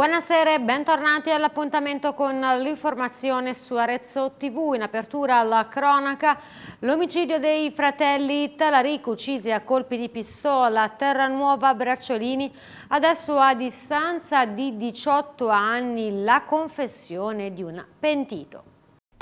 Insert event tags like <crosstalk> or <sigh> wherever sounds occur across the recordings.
Buonasera e bentornati all'appuntamento con l'informazione su Arezzo TV. In apertura alla cronaca, l'omicidio dei fratelli Talarico uccisi a colpi di pistola a Terranuova Bracciolini. Adesso a distanza di 18 anni la confessione di un pentito.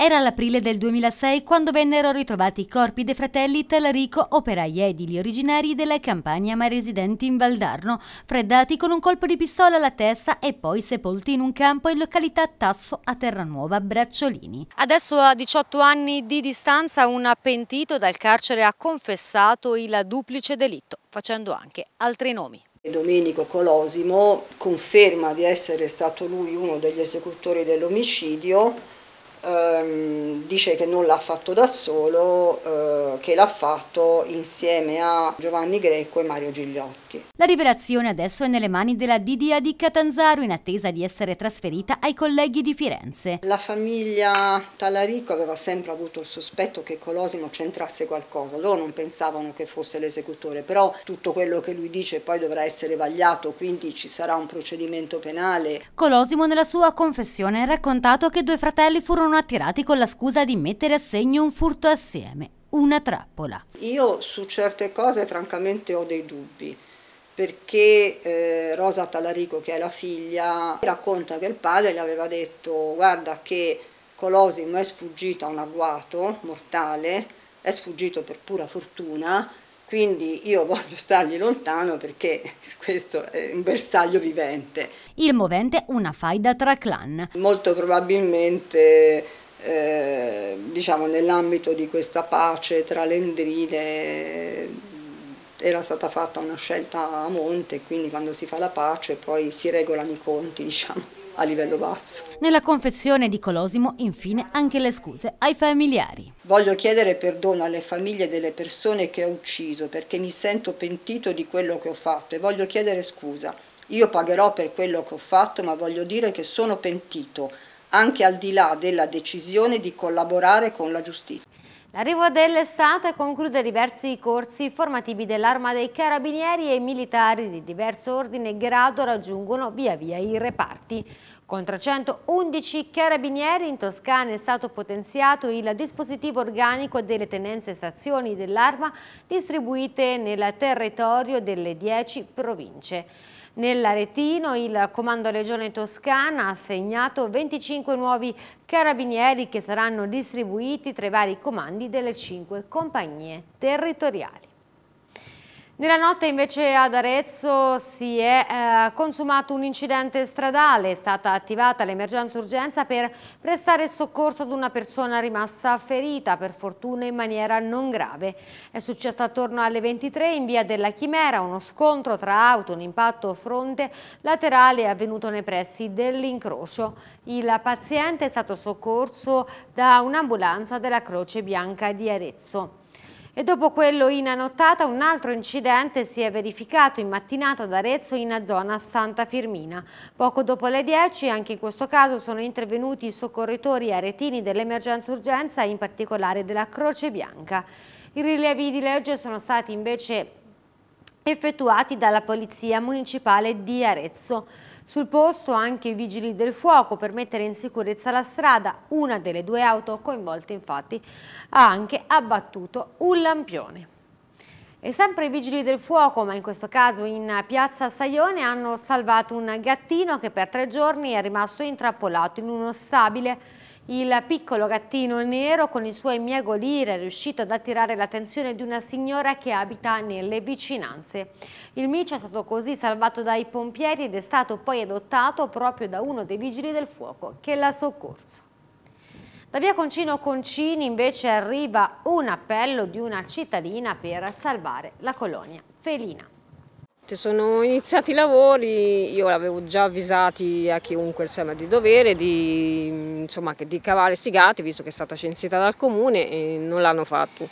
Era l'aprile del 2006 quando vennero ritrovati i corpi dei fratelli Talarico, operai edili originari della campagna ma residenti in Valdarno, freddati con un colpo di pistola alla testa e poi sepolti in un campo in località Tasso a Terranuova Bracciolini. Adesso a 18 anni di distanza un pentito dal carcere ha confessato il duplice delitto, facendo anche altri nomi. Domenico Colosimo conferma di essere stato lui uno degli esecutori dell'omicidio ehm, dice che non l'ha fatto da solo, eh, che l'ha fatto insieme a Giovanni Greco e Mario Gigliotti. La rivelazione adesso è nelle mani della Didia di Catanzaro in attesa di essere trasferita ai colleghi di Firenze. La famiglia Talarico aveva sempre avuto il sospetto che Colosimo c'entrasse qualcosa, loro non pensavano che fosse l'esecutore, però tutto quello che lui dice poi dovrà essere vagliato, quindi ci sarà un procedimento penale. Colosimo nella sua confessione ha raccontato che due fratelli furono furono attirati con la scusa di mettere a segno un furto assieme, una trappola. Io su certe cose francamente ho dei dubbi perché eh, Rosa Talarico, che è la figlia, racconta che il padre le aveva detto guarda che Colosimo è sfuggito a un agguato mortale, è sfuggito per pura fortuna, quindi io voglio stargli lontano perché <laughs> questo è un bersaglio vivente. Il movente una faida tra clan. Molto probabilmente eh, diciamo nell'ambito di questa pace tra le endrine era stata fatta una scelta a monte, quindi quando si fa la pace poi si regolano i conti, <laughs> diciamo a livello basso. Nella confessione di Colosimo, infine, anche le scuse ai familiari. Voglio chiedere perdono alle famiglie delle persone che ho ucciso perché mi sento pentito di quello che ho fatto e voglio chiedere scusa. Io pagherò per quello che ho fatto, ma voglio dire che sono pentito, anche al di là della decisione di collaborare con la giustizia. L'arrivo dell'estate conclude diversi corsi formativi dell'Arma dei Carabinieri e militari di diverso ordine e grado raggiungono via via i reparti. Con 311 carabinieri in Toscana è stato potenziato il dispositivo organico delle tenenze stazioni dell'Arma distribuite nel territorio delle 10 province. Nell'Aretino il Comando Legione Toscana ha assegnato 25 nuovi carabinieri che saranno distribuiti tra i vari comandi delle 5 compagnie territoriali. Nella notte invece ad Arezzo si è eh, consumato un incidente stradale, è stata attivata l'emergenza urgenza per prestare soccorso ad una persona rimasta ferita, per fortuna in maniera non grave. È successo attorno alle 23 in via della Chimera, uno scontro tra auto, un impatto fronte laterale è avvenuto nei pressi dell'incrocio. Il paziente è stato soccorso da un'ambulanza della Croce Bianca di Arezzo. E dopo quello in nottata un altro incidente si è verificato in mattinata ad Arezzo in zona Santa Firmina. Poco dopo le 10 anche in questo caso sono intervenuti i soccorritori aretini dell'emergenza urgenza in particolare della Croce Bianca. I rilievi di legge sono stati invece effettuati dalla Polizia Municipale di Arezzo. Sul posto anche i vigili del fuoco per mettere in sicurezza la strada. Una delle due auto coinvolte infatti ha anche abbattuto un lampione. E sempre i vigili del fuoco, ma in questo caso in piazza Saione, hanno salvato un gattino che per tre giorni è rimasto intrappolato in uno stabile il piccolo gattino nero con i suoi miagolire è riuscito ad attirare l'attenzione di una signora che abita nelle vicinanze. Il micio è stato così salvato dai pompieri ed è stato poi adottato proprio da uno dei vigili del fuoco che l'ha soccorso. Da via Concino Concini invece arriva un appello di una cittadina per salvare la colonia felina. Sono iniziati i lavori, io l'avevo già avvisati a chiunque sembra di dovere di, insomma, di cavare sti gatti visto che è stata censita dal comune e non l'hanno fatto.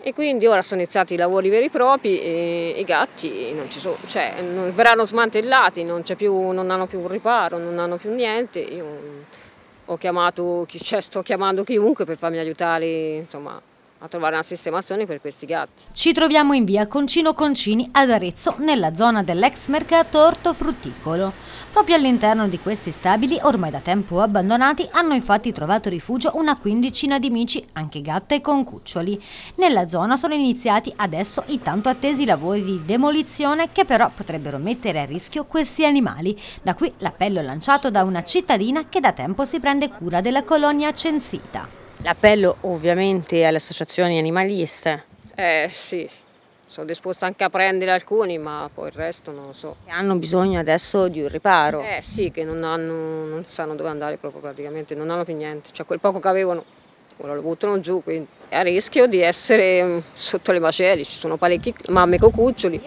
E quindi ora sono iniziati i lavori veri e propri e i gatti non ci sono, cioè, non, verranno smantellati, non, più, non, hanno più un riparo, non hanno più niente. Io ho chiamato, cioè, sto chiamando chiunque per farmi aiutare insomma, a trovare una sistemazione per questi gatti. Ci troviamo in via Concino Concini ad Arezzo, nella zona dell'ex mercato ortofrutticolo. Proprio all'interno di questi stabili, ormai da tempo abbandonati, hanno infatti trovato rifugio una quindicina di amici, anche gatte con cuccioli. Nella zona sono iniziati adesso i tanto attesi lavori di demolizione che però potrebbero mettere a rischio questi animali. Da qui l'appello lanciato da una cittadina che da tempo si prende cura della colonia censita. L'appello ovviamente alle associazioni animaliste. Eh sì, sono disposta anche a prendere alcuni, ma poi il resto non lo so. Hanno bisogno adesso di un riparo. Eh sì, che non, hanno, non sanno dove andare proprio praticamente, non hanno più niente. Cioè quel poco che avevano, ora lo buttano giù, quindi è a rischio di essere mm, sotto le macerie. Ci sono parecchi mamme con cuccioli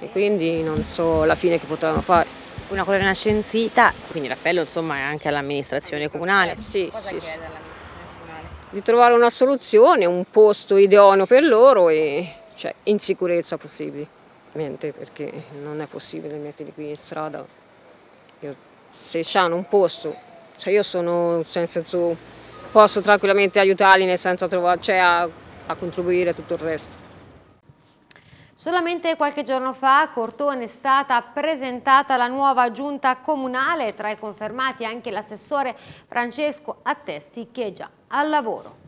e quindi non so la fine che potranno fare. Una colonna censita, quindi l'appello insomma è anche all'amministrazione comunale. Eh, sì, sì, sì di trovare una soluzione, un posto idoneo per loro e cioè, in sicurezza possibilmente perché non è possibile metterli qui in strada. Io, se hanno un posto, cioè io sono, senso, posso tranquillamente aiutarli nel senso trovare, cioè a, a contribuire a tutto il resto. Solamente qualche giorno fa a Cortone è stata presentata la nuova giunta comunale, tra i confermati anche l'assessore Francesco Attesti che è già al lavoro.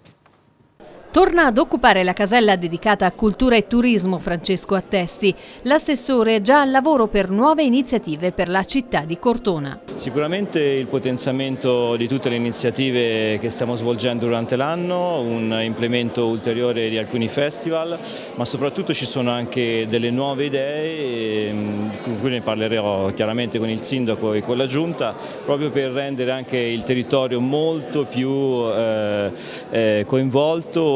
Torna ad occupare la casella dedicata a cultura e turismo Francesco Attesti. L'assessore è già al lavoro per nuove iniziative per la città di Cortona. Sicuramente il potenziamento di tutte le iniziative che stiamo svolgendo durante l'anno, un implemento ulteriore di alcuni festival, ma soprattutto ci sono anche delle nuove idee, ehm, con cui ne parlerò chiaramente con il sindaco e con la giunta, proprio per rendere anche il territorio molto più eh,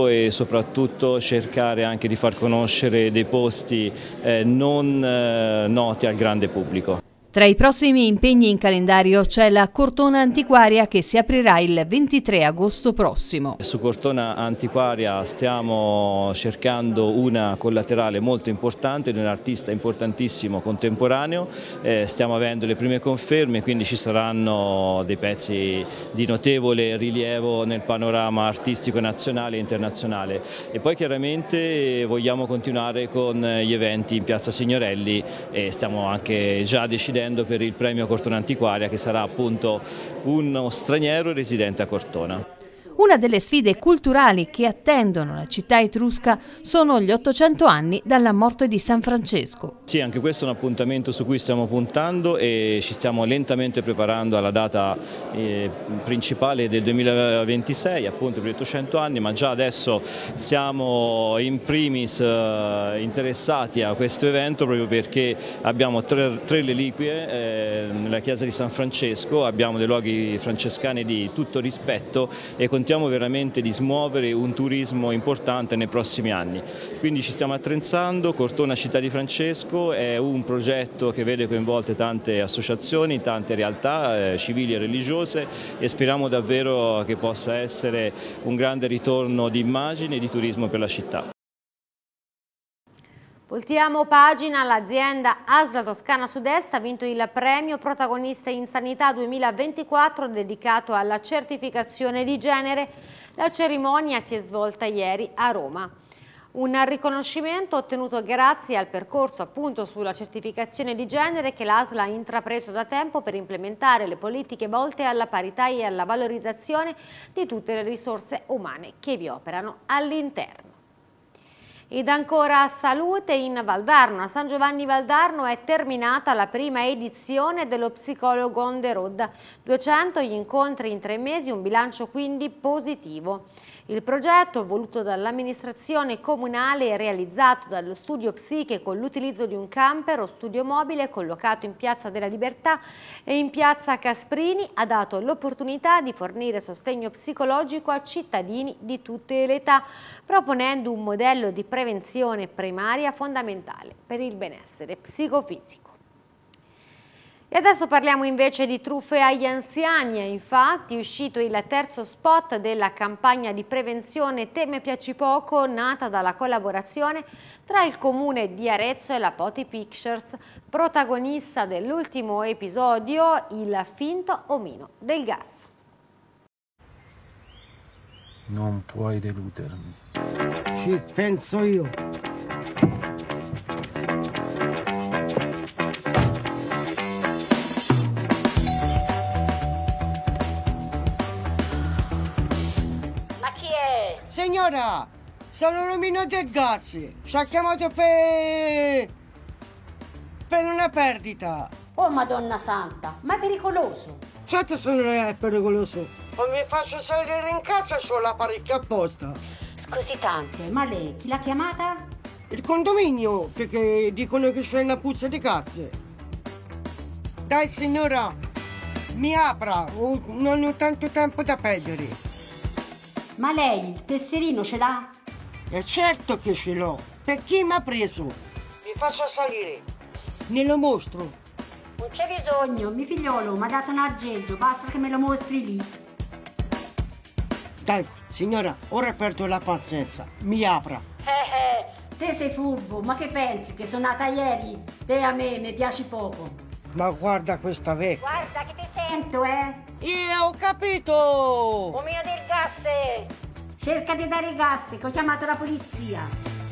e soprattutto cercare anche di far conoscere dei posti eh, non eh, noti al grande pubblico. Tra i prossimi impegni in calendario c'è la Cortona Antiquaria che si aprirà il 23 agosto prossimo. Su Cortona Antiquaria stiamo cercando una collaterale molto importante di un artista importantissimo contemporaneo, eh, stiamo avendo le prime conferme quindi ci saranno dei pezzi di notevole rilievo nel panorama artistico nazionale e internazionale e poi chiaramente vogliamo continuare con gli eventi in Piazza Signorelli e stiamo anche già decidendo chiedendo per il premio Cortona Antiquaria che sarà appunto uno straniero residente a Cortona. Una delle sfide culturali che attendono la città etrusca sono gli 800 anni dalla morte di San Francesco. Sì, anche questo è un appuntamento su cui stiamo puntando e ci stiamo lentamente preparando alla data eh, principale del 2026, appunto per gli 800 anni, ma già adesso siamo in primis eh, interessati a questo evento proprio perché abbiamo tre, tre reliquie eh, nella chiesa di San Francesco, abbiamo dei luoghi francescani di tutto rispetto e contiamo veramente di smuovere un turismo importante nei prossimi anni. Quindi ci stiamo attrezzando, Cortona Città di Francesco è un progetto che vede coinvolte tante associazioni, tante realtà eh, civili e religiose e speriamo davvero che possa essere un grande ritorno di immagine e di turismo per la città. Voltiamo pagina, l'azienda Asla Toscana Sud-Est ha vinto il premio Protagonista in Sanità 2024 dedicato alla certificazione di genere. La cerimonia si è svolta ieri a Roma. Un riconoscimento ottenuto grazie al percorso appunto sulla certificazione di genere che l'ASLA ha intrapreso da tempo per implementare le politiche volte alla parità e alla valorizzazione di tutte le risorse umane che vi operano all'interno. Ed ancora salute in Valdarno. A San Giovanni Valdarno è terminata la prima edizione dello psicologo on the road. 200 gli incontri in tre mesi, un bilancio quindi positivo. Il progetto, voluto dall'amministrazione comunale e realizzato dallo studio Psiche con l'utilizzo di un camper o studio mobile collocato in Piazza della Libertà e in Piazza Casprini, ha dato l'opportunità di fornire sostegno psicologico a cittadini di tutte le età, proponendo un modello di prevenzione primaria fondamentale per il benessere psicofisico. E adesso parliamo invece di truffe agli anziani, è infatti uscito il terzo spot della campagna di prevenzione Teme Piaci Poco nata dalla collaborazione tra il comune di Arezzo e la Poti Pictures, protagonista dell'ultimo episodio il finto omino del gas. Non puoi deludermi. Ci penso io. Signora, sono lumino del gas. Ci ha chiamato per... per una perdita. Oh Madonna Santa, ma è pericoloso. Certo sono è pericoloso. Non mi faccio salire in casa c'ho l'apparecchio apposta. Scusi tante, ma lei chi l'ha chiamata? Il condominio, che, che dicono che c'è una puzza di casse. Dai signora, mi apra, non ho tanto tempo da perdere. Ma lei il tesserino ce l'ha? E certo che ce l'ho. Per chi mi ha preso? Mi faccia salire. Ne lo mostro. Non c'è bisogno, mio figliolo mi ha dato un aggeggio, basta che me lo mostri lì. Dai, signora, ora perdo la pazienza. Mi apra. Eh eh, te sei furbo, ma che pensi che sono nata ieri? Te a me mi piaci poco. Ma guarda questa vecchia. Guarda che ti sento, eh. Io ho capito! Omino del gas! Cerca di dare gas, che ho chiamato la polizia.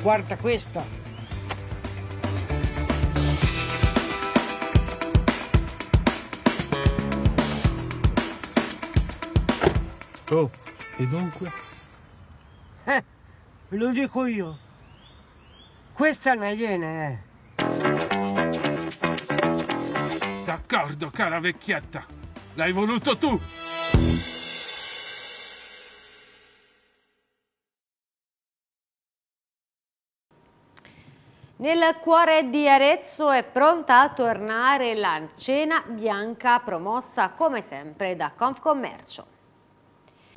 Guarda questa. Oh, e dunque? Eh, ve lo dico io. Questa è una iena, eh. D'accordo, cara vecchietta. L'hai voluto tu. Nel cuore di Arezzo è pronta a tornare la cena bianca promossa come sempre da Confcommercio.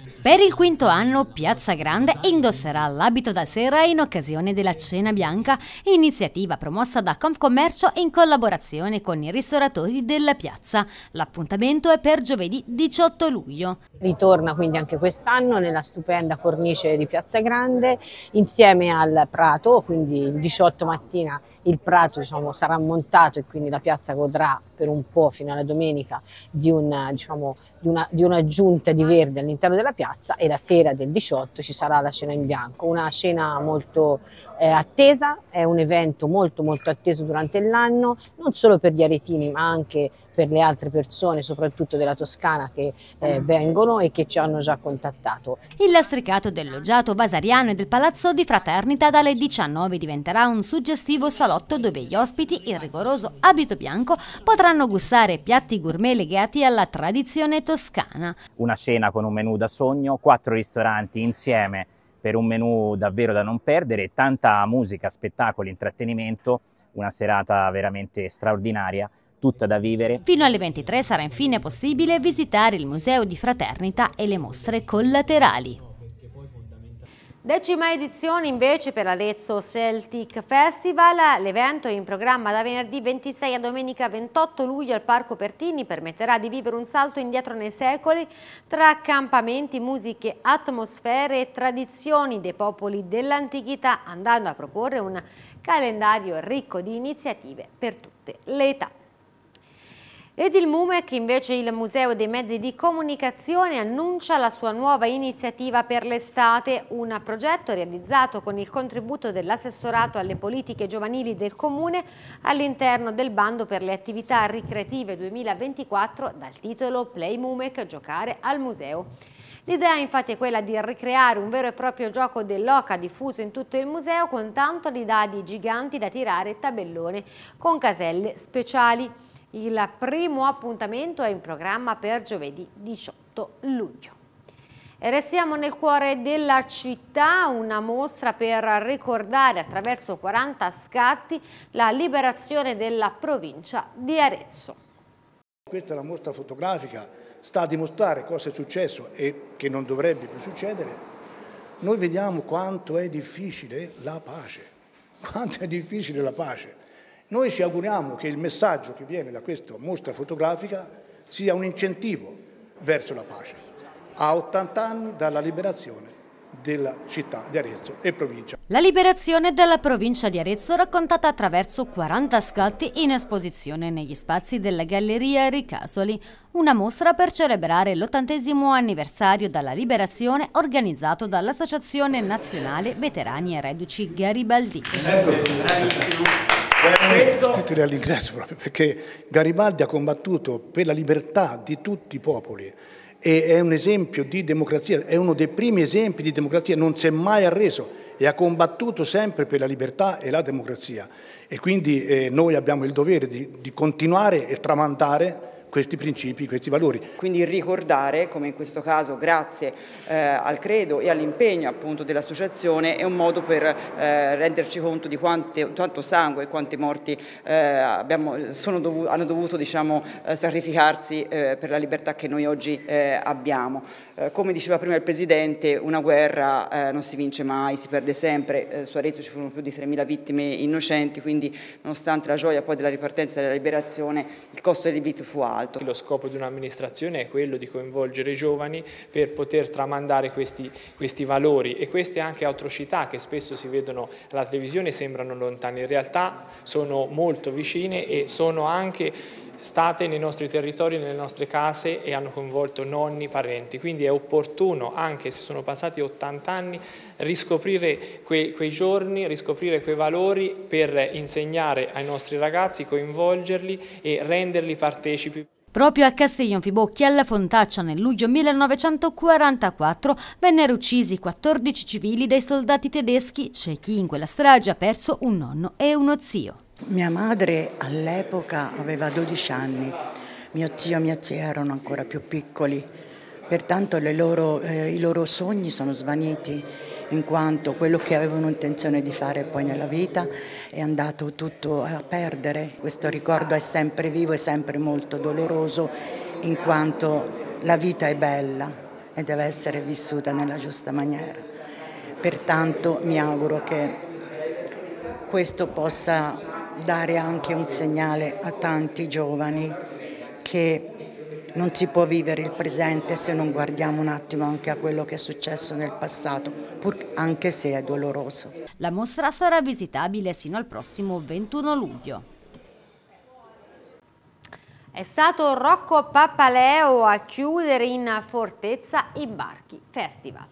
Per il quinto anno Piazza Grande indosserà l'abito da sera in occasione della Cena Bianca, iniziativa promossa da Confcommercio in collaborazione con i ristoratori della piazza. L'appuntamento è per giovedì 18 luglio. Ritorna quindi anche quest'anno nella stupenda cornice di Piazza Grande insieme al Prato, quindi il 18 mattina il prato diciamo, sarà montato e quindi la piazza godrà per un po' fino alla domenica di, un, diciamo, di, una, di un'aggiunta di verde all'interno della piazza e la sera del 18 ci sarà la cena in bianco, una cena molto eh, attesa, è un evento molto molto atteso durante l'anno, non solo per gli aretini ma anche per le altre persone, soprattutto della Toscana che eh, vengono e che ci hanno già contattato. Il lastricato del loggiato Vasariano e del Palazzo di Fraternita dalle 19 diventerà un suggestivo salotto dove gli ospiti, in rigoroso abito bianco, potranno gustare piatti gourmet legati alla tradizione toscana. Una cena con un menù da sogno, quattro ristoranti insieme per un menù davvero da non perdere, tanta musica, spettacoli, intrattenimento, una serata veramente straordinaria tutta da vivere. Fino alle 23 sarà infine possibile visitare il Museo di Fraternita e le mostre collaterali. Decima edizione invece per l'Arezzo Celtic Festival, l'evento è in programma da venerdì 26 a domenica 28 luglio al Parco Pertini permetterà di vivere un salto indietro nei secoli tra accampamenti, musiche, atmosfere e tradizioni dei popoli dell'antichità andando a proporre un calendario ricco di iniziative per tutte le età. Ed il MUMEC, invece il Museo dei Mezzi di Comunicazione, annuncia la sua nuova iniziativa per l'estate, un progetto realizzato con il contributo dell'assessorato alle politiche giovanili del Comune all'interno del bando per le attività ricreative 2024 dal titolo Play MUMEC, giocare al museo. L'idea infatti è quella di ricreare un vero e proprio gioco dell'oca diffuso in tutto il museo con tanto di dadi giganti da tirare e tabellone con caselle speciali. Il primo appuntamento è in programma per giovedì 18 luglio. E restiamo nel cuore della città, una mostra per ricordare attraverso 40 scatti la liberazione della provincia di Arezzo. Questa è la mostra fotografica, sta a dimostrare cosa è successo e che non dovrebbe più succedere. Noi vediamo quanto è difficile la pace, quanto è difficile la pace. Noi ci auguriamo che il messaggio che viene da questa mostra fotografica sia un incentivo verso la pace, a 80 anni dalla liberazione della città di Arezzo e provincia. La liberazione della provincia di Arezzo raccontata attraverso 40 scatti in esposizione negli spazi della Galleria Ricasoli, una mostra per celebrare l'ottantesimo anniversario della liberazione organizzato dall'Associazione Nazionale Veterani e Reduci Garibaldini. Scritto all'ingresso proprio perché Garibaldi ha combattuto per la libertà di tutti i popoli e è un esempio di democrazia, è uno dei primi esempi di democrazia, non si è mai arreso e ha combattuto sempre per la libertà e la democrazia. E quindi eh, noi abbiamo il dovere di, di continuare e tramandare questi principi, questi valori. Quindi ricordare, come in questo caso grazie eh, al credo e all'impegno appunto dell'associazione, è un modo per eh, renderci conto di quante, quanto sangue e quante morti eh, abbiamo, dovuto, hanno dovuto diciamo, eh, sacrificarsi eh, per la libertà che noi oggi eh, abbiamo. come diceva prima il Presidente, una guerra non si vince mai, si perde sempre, su Arezzo ci furono più di 3.000 vittime innocenti, quindi nonostante la gioia poi della ripartenza e della liberazione, il costo delle vite fu alto alto. Lo scopo di un'amministrazione è quello di coinvolgere i giovani per poter tramandare questi, questi valori e queste anche atrocità che spesso si vedono alla televisione sembrano lontane, in realtà sono molto vicine e sono anche state nei nostri territori, nelle nostre case e hanno coinvolto nonni, parenti, quindi è opportuno, anche se sono passati 80 anni, riscoprire quei, quei giorni, riscoprire quei valori per insegnare ai nostri ragazzi, coinvolgerli e renderli partecipi. Proprio a Castiglionfibocchi, alla Fontaccia, nel luglio 1944, vennero uccisi 14 civili dai soldati tedeschi, c'è chi in quella strage ha perso un nonno e uno zio. Mia madre all'epoca aveva 12 anni, mio zio e mia zia erano ancora più piccoli, pertanto loro, eh, i loro sogni sono svaniti in quanto quello che avevano intenzione di fare poi nella vita è andato tutto a perdere. Questo ricordo è sempre vivo e sempre molto doloroso in quanto la vita è bella e deve essere vissuta nella giusta maniera. Pertanto mi auguro che questo possa dare anche un segnale a tanti giovani che non si può vivere il presente se non guardiamo un attimo anche a quello che è successo nel passato, pur anche se è doloroso. La mostra sarà visitabile sino al prossimo 21 luglio. È stato Rocco Pappaleo a chiudere in Fortezza i Barchi Festival.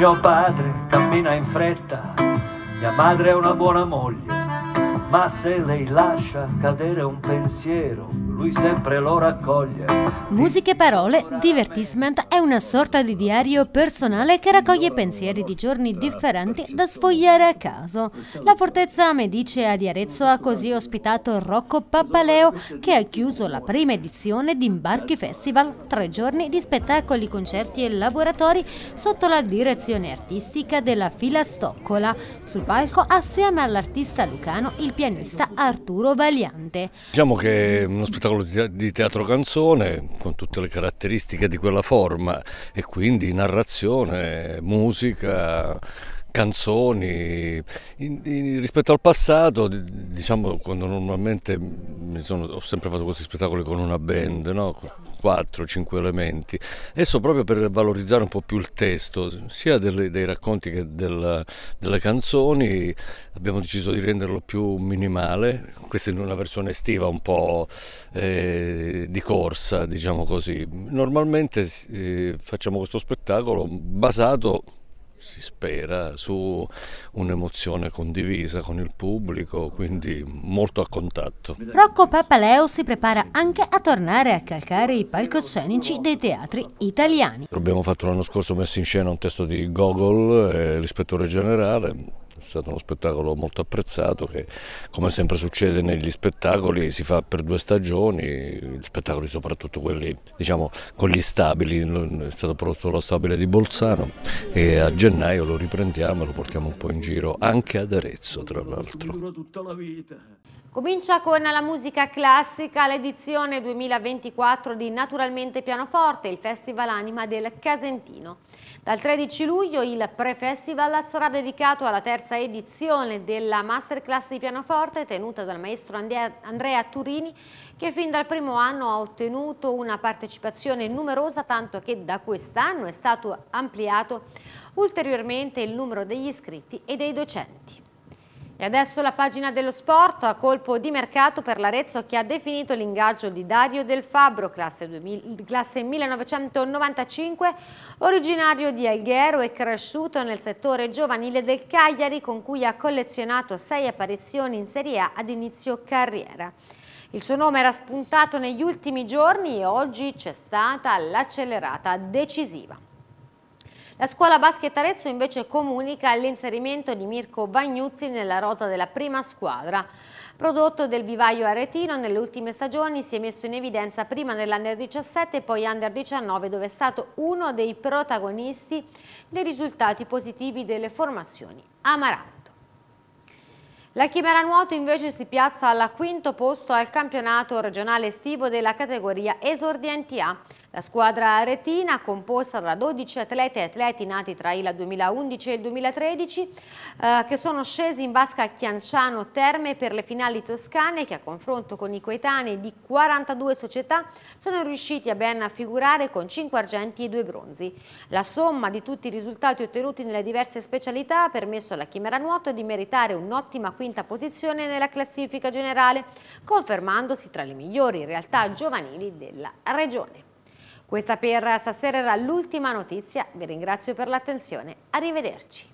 Mio padre cammina in fretta mia madre è una buona moglie, ma se lei lascia cadere un pensiero, lui sempre lo raccoglie. Musiche e parole, Divertisement è una sorta di diario personale che raccoglie pensieri di giorni differenti da sfogliare a caso. La Fortezza Medice di Arezzo ha così ospitato Rocco Pappaleo che ha chiuso la prima edizione di Imbarchi Festival, tre giorni di spettacoli, concerti e laboratori sotto la direzione artistica della Fila Stoccola. Sul palco assieme all'artista lucano il pianista Arturo Valiante. Diciamo che è uno spettacolo spettacolo di teatro canzone con tutte le caratteristiche di quella forma e quindi narrazione, musica, canzoni in, in, rispetto al passato diciamo quando normalmente sono, ho sempre fatto questi spettacoli con una band no? 4-5 elementi. Adesso proprio per valorizzare un po' più il testo sia delle, dei racconti che del, delle canzoni abbiamo deciso di renderlo più minimale. Questa in una versione estiva un po' eh, di corsa diciamo così. Normalmente eh, facciamo questo spettacolo basato si spera, su un'emozione condivisa con il pubblico, quindi molto a contatto. Rocco Papaleo si prepara anche a tornare a calcare i palcoscenici dei teatri italiani. Abbiamo fatto l'anno scorso messo in scena un testo di Gogol, eh, l'ispettore generale, stato uno spettacolo molto apprezzato che come sempre succede negli spettacoli si fa per due stagioni, spettacoli soprattutto quelli diciamo con gli stabili, è stato prodotto lo stabile di Bolzano e a gennaio lo riprendiamo e lo portiamo un po' in giro anche ad Arezzo tra l'altro. Comincia con la musica classica, l'edizione 2024 di Naturalmente Pianoforte, il Festival Anima del Casentino. Dal 13 luglio il pre-festival sarà dedicato alla terza edizione della masterclass di pianoforte tenuta dal maestro Andrea Turini che fin dal primo anno ha ottenuto una partecipazione numerosa tanto che da quest'anno è stato ampliato ulteriormente il numero degli iscritti e dei docenti. E adesso la pagina dello sport a colpo di mercato per l'Arezzo che ha definito l'ingaggio di Dario Del Fabbro, classe, 2000, classe 1995, originario di Alghero e cresciuto nel settore giovanile del Cagliari con cui ha collezionato sei apparizioni in Serie A ad inizio carriera. Il suo nome era spuntato negli ultimi giorni e oggi c'è stata l'accelerata decisiva. La scuola basket Arezzo invece comunica l'inserimento di Mirko Bagnuzzi nella rosa della prima squadra. Prodotto del vivaio aretino, nelle ultime stagioni si è messo in evidenza prima nell'Under 17 e poi Under 19 dove è stato uno dei protagonisti dei risultati positivi delle formazioni Amaranto. La Chimera Nuoto invece si piazza al quinto posto al campionato regionale estivo della categoria esordienti A la squadra aretina, composta da 12 atlete e atleti nati tra il 2011 e il 2013, eh, che sono scesi in vasca a Chianciano Terme per le finali toscane che a confronto con i coetanei di 42 società sono riusciti a ben figurare con 5 argenti e 2 bronzi. La somma di tutti i risultati ottenuti nelle diverse specialità ha permesso alla Chimera Nuoto di meritare un'ottima quinta posizione nella classifica generale, confermandosi tra le migliori realtà giovanili della regione. Questa per stasera era l'ultima notizia, vi ringrazio per l'attenzione, arrivederci.